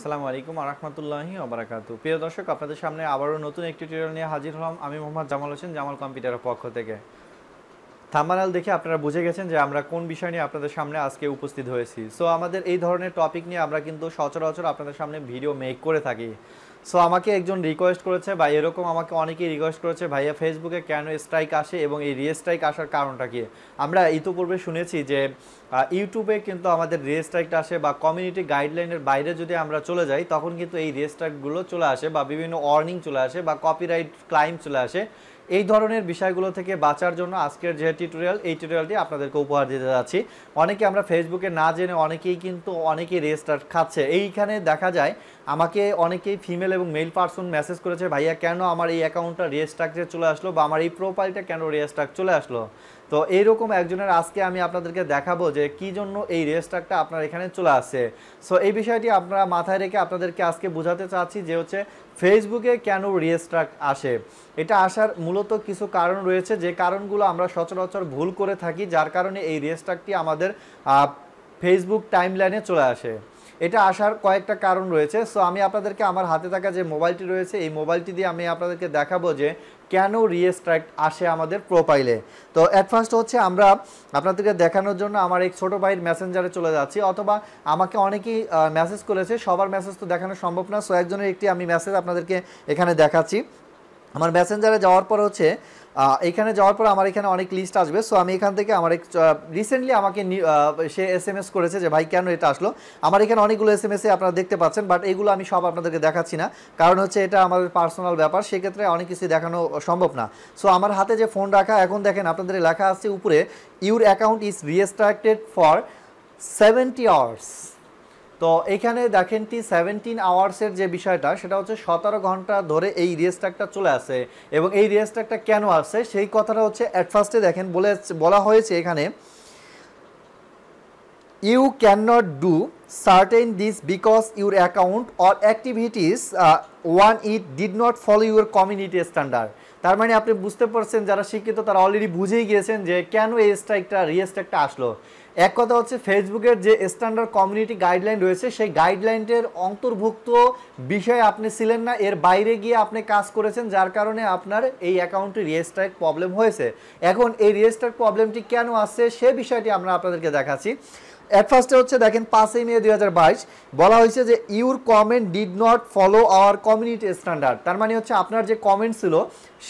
আসসালামু আলাইকুম আরহামতুল্লাহি ওবরাকাতু প্রিয় দর্শক, আপনাদের সামনে আবারও নতুন একটি টিউটোরিয়াল নিয়ে হাজির হলাম। আমি মোহাম্মদ জামাল হোসেন, জামাল কম্পিউটারের পক্ষ থেকে। থাম্বানাল দেখে আপনারা বুঝে গেছেন যে আমরা কোন বিষয় নিয়ে আপনাদের সামনে আজকে উপস্থিত হয়েছি। সো আমাদের এই ধরনের টপিক নিয়ে আমরা কিন্তু সচরাচর আপনাদের সামনে ভিডিও মেক করে থাকি। সো আমাকে একজন রিকোয়েস্ট করেছে বা এরকম আমাকে অনেকেই রিকোয়েস্ট করেছে, ভাইয়া ফেসবুকে কেন স্ট্রাইক আসে এবং এই রিস্ট্রাইক আসার কারণটা কি? আমরা ইতিপূর্বে শুনেছি যে ইউটিউবে কিন্তু আমাদের রিস্ট্রাইকটা আসে বা কমিউনিটি গাইডলাইনের বাইরে যদি আমরা চলে যাই, তখন কিন্তু এই রিস্ট্রাইকগুলো চলে আসে বা বিভিন্ন অর্নিং চলে আসে বা কপিরাইট ক্লাইম চলে আসে। এই ধরনের বিষয়গুলো থেকে বাঁচার জন্য আজকের যে টিউটোরিয়াল এই টিউটোরিয়ালটি আপনাদেরকে উপহার দিতে যাচ্ছি। অনেকে আমরা ফেসবুকে না জেনে অনেকেই কিন্তু অনেকেই রেজিস্টার খাচ্ছে। এইখানে দেখা যায়, আমাকে অনেকেই ফিমেল এবং মেল পার্সন মেসেজ করেছে, ভাইয়া, কেন আমার এই অ্যাকাউন্টটা রেজিস্ট্রাকচার চলে আসলো বা আমার এই প্রোফাইলটা কেন রেজিস্ট্রাক চলে আসলো? তো এইরকম একজনের আজকে আমি আপনাদেরকে দেখাবো যে কি জন্য এই রেজিস্ট্রাকটা আপনার এখানে চলে আসছে সো এই বিষয়টি আপনারা মাথায় রেখে আপনাদেরকে আজকে বোঝাতে চাচ্ছি যে হচ্ছে ফেসবুকে কেন রিয়েস্ট্রাক আসে? এটা আসার মূলত কিছু কারণ রয়েছে, যে কারণগুলো আমরা সচরাচর ভুল করে থাকি, যার কারণে এই রিয়েস্ট্রাকটি আমাদের ফেসবুক টাইমলাইনে চলে আসে। এটা আসার কয়েকটা কারণ রয়েছে। সো আমি আপনাদেরকে আমার হাতে থাকা যে মোবাইলটি রয়েছে, এই মোবাইলটি দিয়ে আমি আপনাদেরকে দেখাবো যে কেন রিয়েস্ট্রাক্ট আসে আমাদের প্রোফাইলে তো অ্যাট ফার্স্ট হচ্ছে আমরা আপনাদেরকে দেখানোর জন্য আমার এক ছোটো ভাইয়ের মেসেঞ্জারে চলে যাচ্ছি, অথবা আমাকে অনেকেই মেসেজ করেছে, সবার মেসেজ তো দেখানো সম্ভব না। সো একজনের একটি আমি মেসেজ আপনাদেরকে এখানে দেখাচ্ছি। আমার মেসেঞ্জারে যাওয়ার পর হচ্ছে এখানে যাওয়ার পর আমার এখানে অনেক লিস্ট আসবে। সো আমি এখান থেকে আমার এক রিসেন্টলি আমাকে সে এস এম এস করেছে যে, ভাই, কেন এটা আসলো? আমার এখানে অনেকগুলো এস এম এসে আপনারা দেখতে পাচ্ছেন বাট এগুলো আমি সব আপনাদেরকে দেখাচ্ছি না। কারণ হচ্ছে এটা আমাদের পার্সোনাল ব্যাপার, সেক্ষেত্রে অনেক কিছু দেখানো সম্ভব না। সো আমার হাতে যে ফোন রাখা, এখন দেখেন আপনাদের লেখা আসছে উপরে your account is restricted for seventy hours তো এখানে দেখেন টি সেভেন্টিন আওয়ার্সের যে বিষয়টা সেটা হচ্ছে সতেরো ঘণ্টা ধরে এই রিয়েস্ট্রাকটা চলে আসে। এবং এই রিয়েস্ট্রাকটা কেন আসে? সেই কথাটা হচ্ছে অ্যাট ফার্স্টে দেখেন বলে বলা হয়েছে এখানে you can not do certain this because your account or uh, one it did not follow your community standard. তার মানে আপনি বুঝতে পারছেন যারা শিক্ষিত, তারা অলরেডি বুঝেই গিয়েছেন যে কেন এই স্ট্রাইকটা রিস্ট্রাইকটা আসলো। এক কথা হচ্ছে ফেসবুকের যে স্ট্যান্ডার্ড কমিউনিটি গাইডলাইন রয়েছে, সেই গাইডলাইনের অন্তর্ভুক্ত বিষয়ে আপনি ছিলেন না। এর বাইরে গিয়ে আপনি কাজ করেছেন, যার কারণে আপনার এই অ্যাকাউন্টে রিয়েস্ট্রাইক প্রবলেম হয়েছে। এখন এই রিয়েস্ট্রাইক প্রবলেমটি কেন আসছে, সে বিষয়টি আমরা আপনাদেরকে দেখাচ্ছি। অ্যাট ফার্স্টে হচ্ছে দেখেন পাঁচই মে দুই হাজার বাইশ, বলা হয়েছে যে your comment did not follow our community standard তার মানে হচ্ছে আপনার যে কমেন্ট ছিল,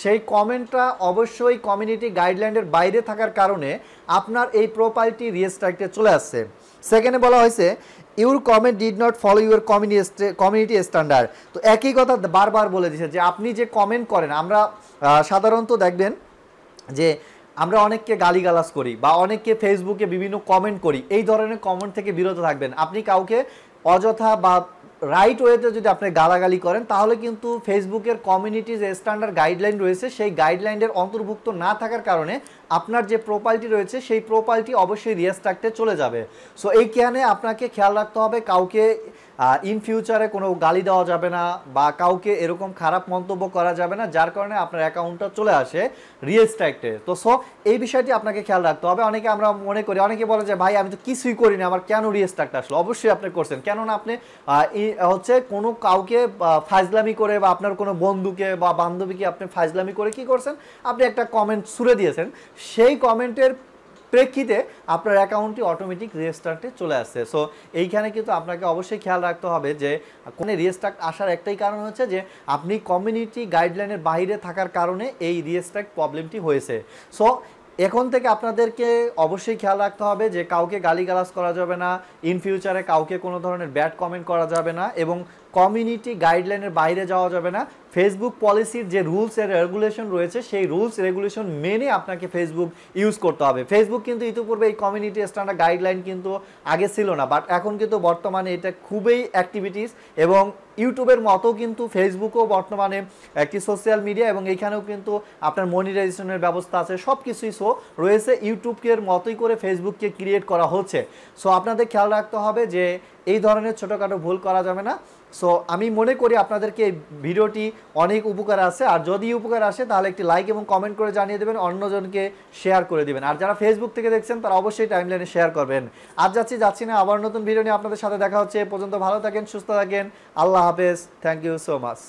সেই কমেন্টটা অবশ্যই কমিউনিটি গাইডলাইনের বাইরে থাকার কারণে আপনার এই প্রোফাইলটি রিয়েস্ট্রাইক্টে চলে আসছে। সেকেন্ডে বলা হয়েছে your comment did not follow your community community standard তো একই কথা বারবার বলে দিচ্ছে যে আপনি যে কমেন্ট করেন, আমরা সাধারণত দেখবেন যে আমরা অনেককে গালিগালাজ করি বা অনেককে ফেসবুকে বিভিন্ন কমেন্ট করি, এই ধরনের কমেন্ট থেকে বিরত থাকবেন। আপনি কাউকে অযথা বা রাইট ওয়েতে যদি আপনি গালাগালি করেন, তাহলে কিন্তু ফেসবুকের কমিউনিটি যে স্ট্যান্ডার্ড গাইডলাইন রয়েছে। সেই গাইডলাইনের অন্তর্ভুক্ত না থাকার কারণে আপনার যে প্রোফাইলটি রয়েছে, সেই প্রোফাইলটি অবশ্যই রিয়েস্ট্রাক্টে চলে যাবে। সো এই এইখানে আপনাকে খেয়াল রাখতে হবে, কাউকে ইন ফিউচারে কোনো গালি দেওয়া যাবে না বা কাউকে এরকম খারাপ মন্তব্য করা যাবে না, যার কারণে আপনার অ্যাকাউন্টটা চলে আসে রিয়েস্ট্রাক্টে তো সো এই বিষয়টি আপনাকে খেয়াল রাখতে হবে। অনেকে আমরা মনে করি, অনেকে বলে যে, ভাই, আমি তো কিছুই করিনি, আমার কেন রিয়েস্ট্রাক্ট আসলো? অবশ্যই আপনি করছেন। কেননা আপনি হচ্ছে কোনো কাউকে ফাজলামি করে বা আপনার কোনো বন্ধুকে বা বান্ধবীকে আপনি ফাজলামি করে কি করছেন? আপনি একটা কমেন্ট ছুড়ে দিয়েছেন। সেই কমেন্টের প্রেক্ষিতে আপনার অ্যাকাউন্টটি অটোমেটিক রেজিস্টার্টে চলে আসছে। সো এইখানে কিন্তু আপনাকে অবশ্যই খেয়াল রাখতে হবে যে, কোনো রিয়েস্টার্ট আসার একটাই কারণ হচ্ছে যে, আপনি কমিউনিটি গাইডলাইনের বাইরে থাকার কারণে এই রিয়েস্টার্ট প্রবলেমটি হয়েছে। সো এখন থেকে আপনাদেরকে অবশ্যই খেয়াল রাখতে হবে যে, কাউকে গালিগালাজ করা যাবে না ইন ফিউচারে কাউকে কোনো ধরনের ব্যাড কমেন্ট করা যাবে না এবং কমিউনিটি গাইডলাইনের বাইরে যাওয়া যাবে না। ফেসবুক পলিসির যে রুলস এর রেগুলেশন রয়েছে, সেই রুলস রেগুলেশন মেনে আপনাকে ফেসবুক ইউজ করতে হবে। ফেসবুক কিন্তু ইতিপূর্বে এই কমিউনিটি স্ট্যান্ডার্ড গাইডলাইন কিন্তু আগে ছিল না বাট এখন কিন্তু বর্তমানে এটা খুবই অ্যাক্টিভিটিস এবং ইউটিউবের মতো কিন্তু ফেসবুকও বর্তমানে একটি সোশ্যাল মিডিয়া এবং এইখানেও কিন্তু আপনার মনিটাইজেশনের ব্যবস্থা আছে সব কিছুই সো রয়েছে ইউটিউবের মতোই করে ফেসবুককে ক্রিয়েট করা হচ্ছে। সো আপনাদের খেয়াল রাখতে হবে যে এই ধরনের ছোটোখাটো ভুল করা যাবে না। সো আমি মনে করি আপনাদেরকে এই ভিডিওটি অনেক উপকার আছে। আর যদি উপকার আসে, তাহলে একটি লাইক এবং কমেন্ট করে জানিয়ে দেবেন, অন্যজনকে শেয়ার করে দেবেন। আর যারা ফেসবুক থেকে দেখছেন, তারা অবশ্যই টাইমলাইনে শেয়ার করবেন। আজ যাচ্ছি যাচ্ছি না, আবার নতুন ভিডিও নিয়ে আপনাদের সাথে দেখা হচ্ছে। এ পর্যন্ত ভালো থাকেন, সুস্থ থাকেন। আল্লাহ হাফেজ। Thank you so much